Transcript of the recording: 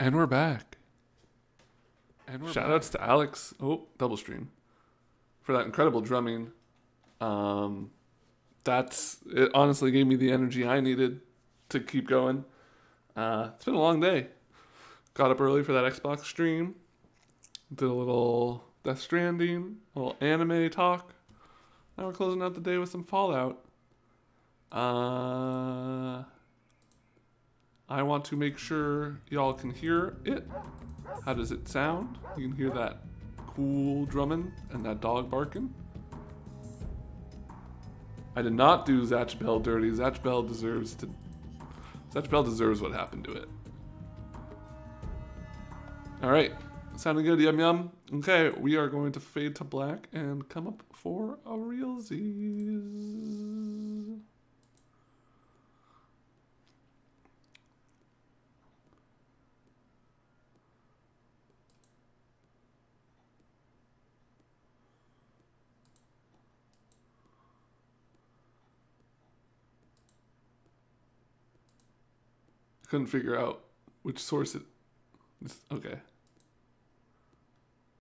And we're back. And we're Shout outs to Alex. Oh, double stream. For that incredible drumming. Um that's it honestly gave me the energy I needed to keep going. Uh it's been a long day. Got up early for that Xbox stream. Did a little Death Stranding, a little anime talk. Now we're closing out the day with some Fallout. Uh I want to make sure y'all can hear it. How does it sound? You can hear that cool drumming and that dog barking. I did not do Zatch Bell dirty. Zatch Bell deserves to. Zatch Bell deserves what happened to it. All right, sounding good, yum yum. Okay, we are going to fade to black and come up for a real Z's. Couldn't figure out which source it. Okay.